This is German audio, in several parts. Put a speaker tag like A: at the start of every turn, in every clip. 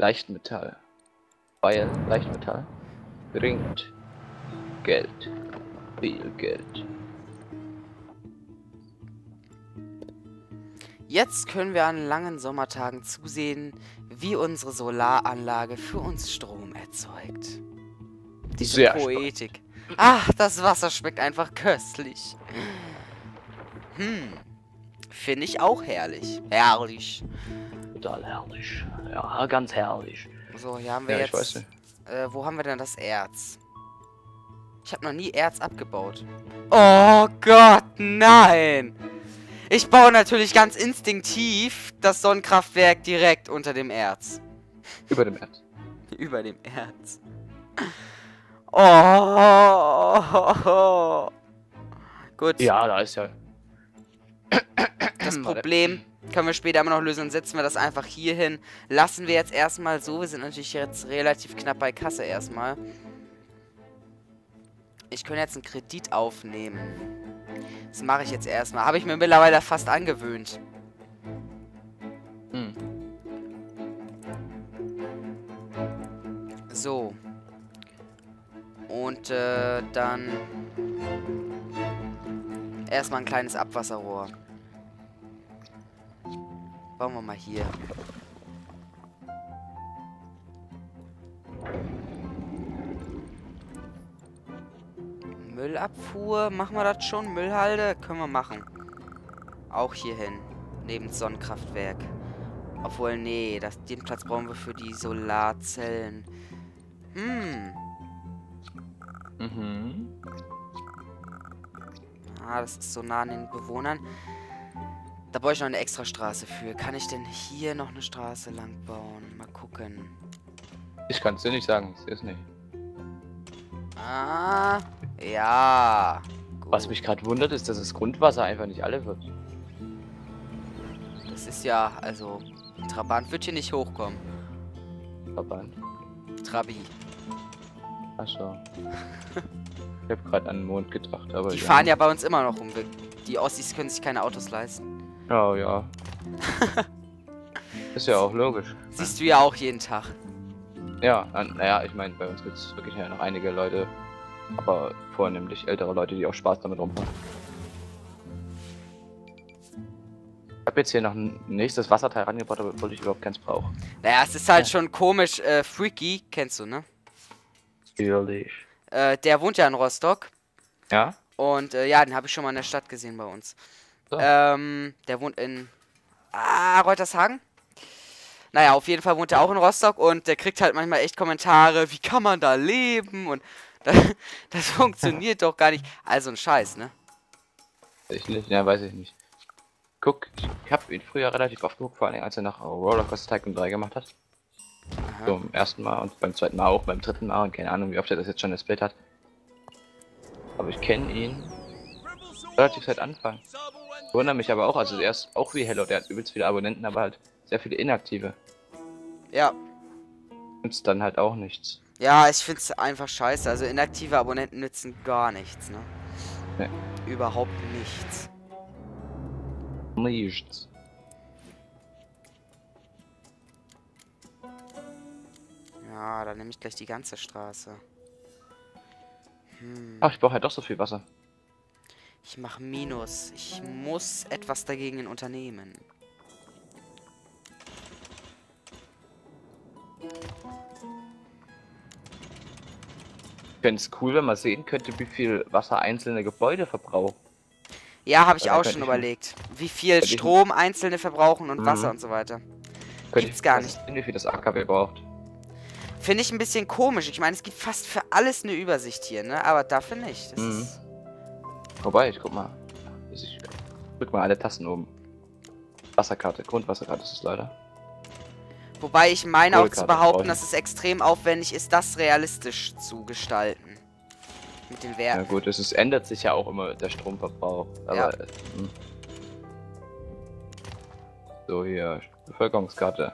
A: Leichtmetall. Weil Leichtmetall bringt Geld. Viel Geld.
B: Jetzt können wir an langen Sommertagen zusehen, wie unsere Solaranlage für uns Strom erzeugt. Diese
A: Sehr
B: Poetik. Ach, das Wasser schmeckt einfach köstlich. Hm. Finde ich auch herrlich. Herrlich.
A: Total herrlich. Ja, ganz herrlich.
B: So, hier haben wir
A: Ja,
B: jetzt. Äh, wo haben wir denn das Erz? Ich habe noch nie Erz abgebaut. Oh Gott, nein! Ich baue natürlich ganz instinktiv das Sonnenkraftwerk direkt unter dem Erz.
A: Über dem Erd.
B: Über dem Erz. Oh. Gut,
A: Ja, da ist ja.
B: das. Problem können wir später immer noch lösen. Dann setzen wir das einfach hier hin. Lassen wir jetzt erstmal so. Wir sind natürlich jetzt relativ knapp bei Kasse erstmal. Ich könnte jetzt einen Kredit aufnehmen. Das mache ich jetzt erstmal. Habe ich mir mittlerweile fast angewöhnt.
A: Hm.
B: So. Und äh, dann erstmal ein kleines Abwasserrohr. Bauen wir mal hier. Müllabfuhr, machen wir das schon? Müllhalde? Können wir machen. Auch hier hin. Neben das Sonnenkraftwerk. Obwohl, nee, das, den Platz brauchen wir für die Solarzellen. Hm.
A: Mhm.
B: Ah, das ist so nah an den Bewohnern. Da brauche ich noch eine extra Straße für. Kann ich denn hier noch eine Straße lang bauen? Mal gucken.
A: Ich kann es dir nicht sagen, ich sehe es nicht.
B: Ah, ja.
A: Was
B: Gut.
A: mich gerade wundert, ist, dass das Grundwasser einfach nicht alle wird.
B: Das ist ja, also, Trabant wird hier nicht hochkommen.
A: Verband.
B: Trabi.
A: Achso. ich habe gerade an den Mond gedacht, aber.
B: Die fahren ja bei uns immer noch rum. Die Ossis können sich keine Autos leisten.
A: Oh ja. ist ja auch logisch.
B: Siehst du ja auch jeden Tag.
A: Ja, naja, ich meine, bei uns gibt es wirklich ja noch einige Leute, aber vornehmlich ältere Leute, die auch Spaß damit rumfahren. Ich habe jetzt hier noch ein nächstes Wasserteil rangebracht, aber obwohl ich überhaupt keins brauche.
B: Naja, es ist halt
A: Ja.
B: schon komisch. Äh, Freaky, kennst du, ne?
A: Natürlich.
B: Äh, der wohnt ja in Rostock.
A: Ja?
B: Und äh, ja, den habe ich schon mal in der Stadt gesehen bei uns.
A: So.
B: Ähm, der wohnt in ah, Reutershagen. Naja, auf jeden Fall wohnt er auch in Rostock und der kriegt halt manchmal echt Kommentare, wie kann man da leben und das, das funktioniert doch gar nicht. Also ein Scheiß, ne?
A: Ich nicht, ja, weiß ich nicht. Guck, ich habe ihn früher relativ oft geguckt, vor allem als er nach Rollercoaster Tycoon 3 gemacht hat.
B: Aha.
A: So, beim ersten Mal und beim zweiten Mal auch, beim dritten Mal und keine Ahnung, wie oft er das jetzt schon gesplayt hat. Aber ich kenne ihn relativ seit Anfang. Wundere mich aber auch, also er ist auch wie Hello, der hat übelst viele Abonnenten, aber halt sehr viele inaktive.
B: Ja.
A: Nützt dann halt auch nichts.
B: Ja, ich find's einfach scheiße. Also inaktive Abonnenten nützen gar nichts, ne?
A: Nee.
B: Überhaupt nichts.
A: Nichts.
B: Ja, dann nehme ich gleich die ganze Straße. Hm.
A: Ach, ich brauche halt doch so viel Wasser.
B: Ich mache Minus. Ich muss etwas dagegen unternehmen.
A: Ich fände es cool, wenn man sehen könnte, wie viel Wasser einzelne Gebäude verbrauchen.
B: Ja, habe ich auch schon
A: ich-
B: überlegt. Wie viel
A: könnte ich-
B: Strom einzelne verbrauchen und
A: Mhm.
B: Wasser und so weiter.
A: Könnte
B: Gibt's
A: ich
B: gar
A: was sehen, Wie viel das AKW braucht.
B: Finde ich ein bisschen komisch. Ich meine, es gibt fast für alles eine Übersicht hier, ne? Aber dafür nicht. Das
A: Mhm.
B: ist
A: Wobei, ich guck mal. Ich drück mal alle Tasten oben. Wasserkarte, Grundwasserkarte ist es leider.
B: Wobei ich meine auch zu behaupten, dass es extrem aufwendig ist, das realistisch zu gestalten. Mit den
A: Ja
B: Werten.
A: gut, es ist, ändert sich ja auch immer der Stromverbrauch. Aber
B: Ja.
A: hm. so hier, Bevölkerungskarte.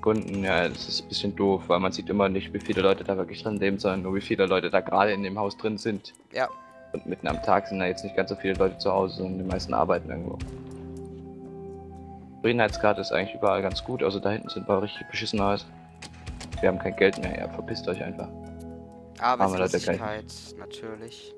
A: Kunden, ja, das ist ein bisschen doof, weil man sieht immer nicht, wie viele Leute da wirklich drin leben, sondern nur wie viele Leute da gerade in dem Haus drin sind.
B: Ja.
A: Und mitten am Tag sind da jetzt nicht ganz so viele Leute zu Hause, sondern die meisten arbeiten irgendwo. Zufriedenheitskarte ist eigentlich überall ganz gut, also da hinten sind wir richtig beschissen aus. Wir haben kein Geld mehr, ja, verpisst euch einfach.
B: Arbeitslosigkeit, natürlich.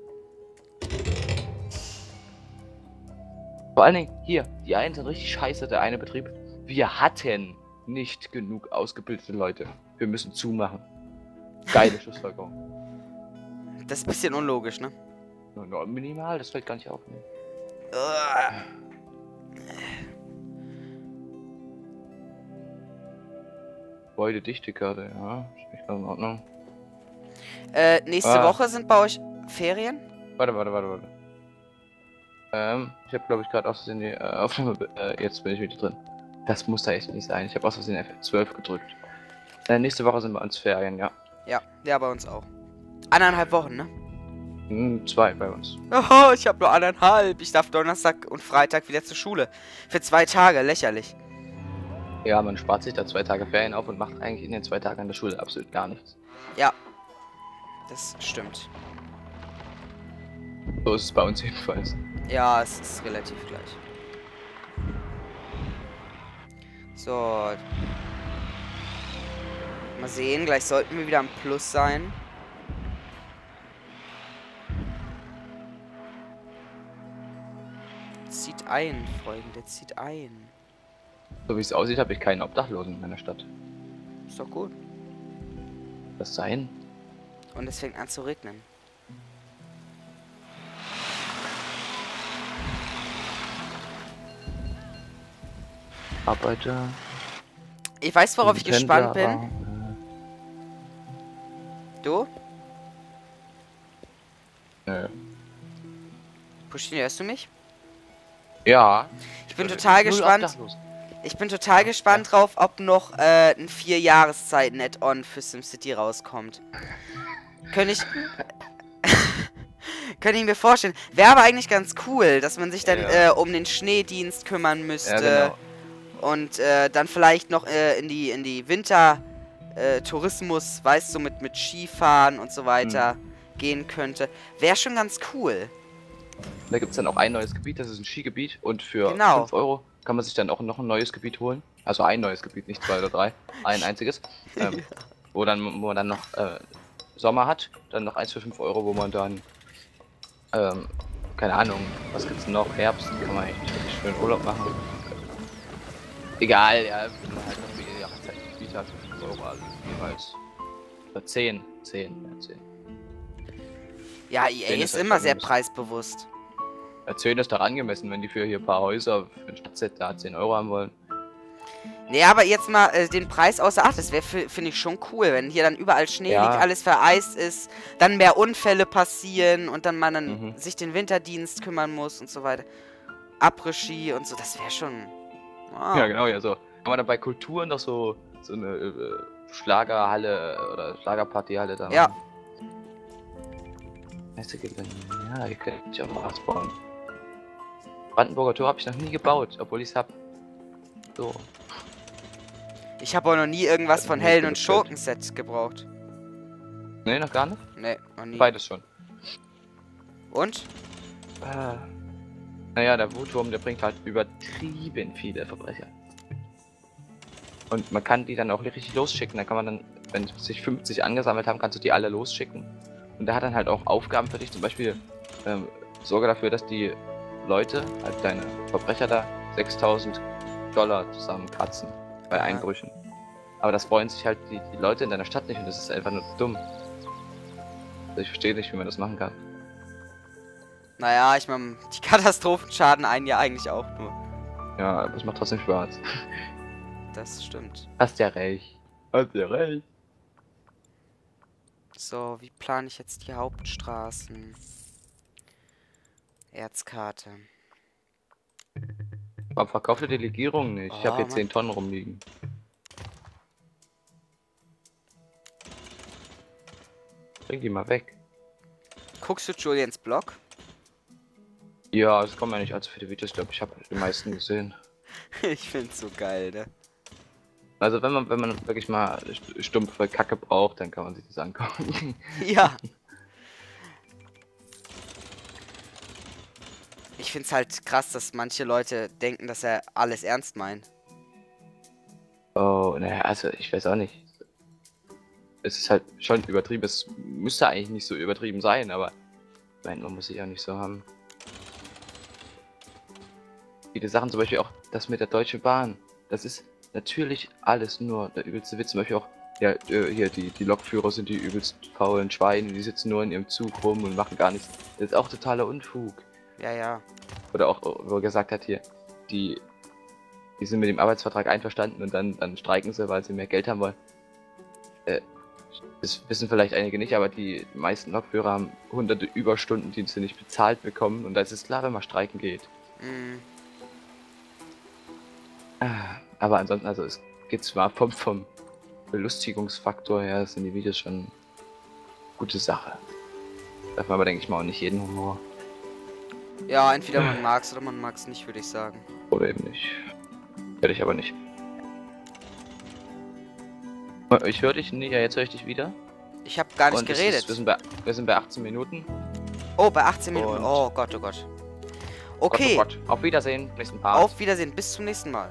A: Vor allen Dingen, hier, die einen sind richtig scheiße, der eine Betrieb. Wir hatten nicht genug ausgebildete Leute. Wir müssen zumachen. Geile Schlussfolgerung.
B: Das ist ein bisschen unlogisch, ne?
A: Nur, nur minimal, das fällt gar nicht auf. Ne?
B: Uah.
A: Gebäudedichtenkarte, ja, ist nicht ganz in Ordnung.
B: Äh, nächste
A: Ah.
B: Woche sind bei euch Ferien?
A: Warte, warte, warte, warte. Ähm, ich habe glaube ich gerade aus Versehen die äh, Aufnahme, äh, jetzt bin ich wieder drin. Das muss da echt nicht sein. Ich habe aus Versehen F12 gedrückt. Äh, nächste Woche sind bei uns Ferien, ja.
B: Ja, ja, bei uns auch. Anderthalb Wochen, ne?
A: Hm, zwei bei uns.
B: Oh, ich habe nur anderthalb. Ich darf Donnerstag und Freitag wieder zur Schule. Für zwei Tage, lächerlich.
A: Ja, man spart sich da zwei Tage Ferien auf und macht eigentlich in den zwei Tagen an der Schule absolut gar nichts.
B: Das stimmt.
A: So ist es bei uns jedenfalls.
B: Ja, es ist relativ gleich. So. Mal sehen, gleich sollten wir wieder am Plus sein. Zieht ein, Freunde, zieht ein.
A: So wie es aussieht, habe ich keinen Obdachlosen in meiner Stadt.
B: Ist doch gut.
A: Das sein?
B: Und es fängt an zu regnen.
A: Arbeiter.
B: Ich weiß, worauf ich gespannt bin. Du?
A: äh, Nö.
B: Pushini, hörst du mich?
A: Ja.
B: Ich bin
A: Äh,
B: total gespannt. Ich bin total gespannt drauf, ob noch äh, ein vier Jahreszeiten Add-on für SimCity rauskommt. Könnte ich. Könnte ich mir vorstellen. Wäre aber eigentlich ganz cool, dass man sich dann
A: Ja.
B: äh, um den Schneedienst kümmern müsste.
A: Ja, genau.
B: Und äh, dann vielleicht noch äh, in die in die Winter äh, weißt du, mit, mit Skifahren und so weiter
A: Hm.
B: gehen könnte. Wäre schon ganz cool.
A: Da gibt es dann auch ein neues Gebiet, das ist ein Skigebiet und für
B: Genau.
A: 5 Euro kann man sich dann auch noch ein neues Gebiet holen. Also ein neues Gebiet, nicht zwei oder drei, ein einziges. Ähm, wo, dann, wo man dann noch äh, Sommer hat, dann noch eins für 5 Euro, wo man dann, ähm, keine Ahnung, was gibt's noch? Herbst, kann man wirklich schön Urlaub machen. Egal, ja, wenn man halt noch für jede Jahreszeit ein Gebiet hat für 5 Euro, also jeweils. Oder 10, 10, ja, 10.
B: Ja, EA
A: ist
B: ist
A: halt
B: immer sehr preisbewusst.
A: Ja, 10 ist doch angemessen, wenn die für hier ein paar Häuser für ein Stadtset da 10 Euro haben wollen.
B: Nee, aber jetzt mal äh, den Preis außer Acht. Das wäre, finde ich, schon cool, wenn hier dann überall Schnee
A: Ja.
B: liegt, alles vereist ist, dann mehr Unfälle passieren und dann man dann
A: Mhm.
B: sich den Winterdienst kümmern muss und so weiter. Après-Ski und so, das wäre schon. Wow.
A: Ja, genau, ja, so. Haben wir dann bei Kultur noch so, so eine äh, Schlagerhalle äh, oder Schlagerpartyhalle da?
B: Ja.
A: Weißt du, Gelände? Ja, hier könnte ich auch mal was bauen. Brandenburger Tor habe ich noch nie gebaut, obwohl ich es hab. So.
B: Ich habe auch noch nie irgendwas von Helden und
A: genug
B: Schurken-Set gebraucht.
A: Ne, noch gar nicht?
B: Nee, noch nie.
A: Beides schon.
B: Und?
A: Ah. Naja, der Wutturm, der bringt halt übertrieben viele Verbrecher. Und man kann die dann auch richtig losschicken. Da kann man dann, wenn sich 50 angesammelt haben, kannst du die alle losschicken. Und der hat dann halt auch Aufgaben für dich. Zum Beispiel ähm, sorge dafür, dass die Leute, halt deine Verbrecher da, 6000 Dollar zusammenkratzen bei
B: Ja.
A: Einbrüchen. Aber das freuen sich halt die, die Leute in deiner Stadt nicht und das ist einfach nur dumm. Ich verstehe nicht, wie man das machen kann.
B: Naja, ich meine, die Katastrophen schaden einen ja eigentlich auch nur.
A: Ja, aber es macht trotzdem Spaß.
B: Das stimmt.
A: Hast ja recht. Hast ja recht.
B: So, wie plane ich jetzt die Hauptstraßen? Erzkarte.
A: Warum verkauft ihr die Legierung nicht? ich
B: Ah,
A: habe hier
B: Mann.
A: 10 Tonnen rumliegen. Bring die mal weg.
B: Guckst du Julians Blog?
A: Ja, es kommen ja nicht allzu viele Videos, glaube ich. habe die meisten gesehen.
B: ich find's so geil, ne?
A: Also wenn man wenn man wirklich mal stumpfe Kacke braucht, dann kann man sich das angucken.
B: ja. Ich find's halt krass, dass manche Leute denken, dass er alles ernst meint.
A: Oh, naja, also ich weiß auch nicht. Es ist halt schon übertrieben. Es müsste eigentlich nicht so übertrieben sein, aber ich meine, man muss sich auch nicht so haben. Viele Sachen, zum Beispiel auch das mit der Deutschen Bahn. Das ist natürlich alles nur der übelste Witz. Zum Beispiel auch, ja, äh, hier, die, die Lokführer sind die übelst faulen Schweine, die sitzen nur in ihrem Zug rum und machen gar nichts. Das ist auch totaler Unfug.
B: Ja, ja.
A: Oder auch, wo er gesagt hat hier, die, die sind mit dem Arbeitsvertrag einverstanden und dann, dann streiken sie, weil sie mehr Geld haben wollen. Äh, das wissen vielleicht einige nicht, aber die meisten Lokführer haben hunderte Überstunden, die sie nicht bezahlt bekommen und da ist es klar, wenn man streiken geht. Mhm. Aber ansonsten, also es geht zwar vom, vom Belustigungsfaktor her, sind die Videos schon gute Sache. Darf man aber, denke ich mal, auch nicht jeden Humor.
B: Ja, entweder man mag es oder man mag es nicht, würde ich sagen.
A: Oder eben nicht. Werde ich aber nicht. Ich höre dich nicht, ja, jetzt höre ich dich wieder.
B: Ich habe gar nicht Und geredet.
A: Ist, wir, sind bei, wir sind bei 18 Minuten.
B: Oh, bei 18 Minuten. Und oh Gott, oh Gott. Okay.
A: Gott, oh Gott. Auf Wiedersehen,
B: nächsten Part. Auf Wiedersehen, bis zum nächsten Mal.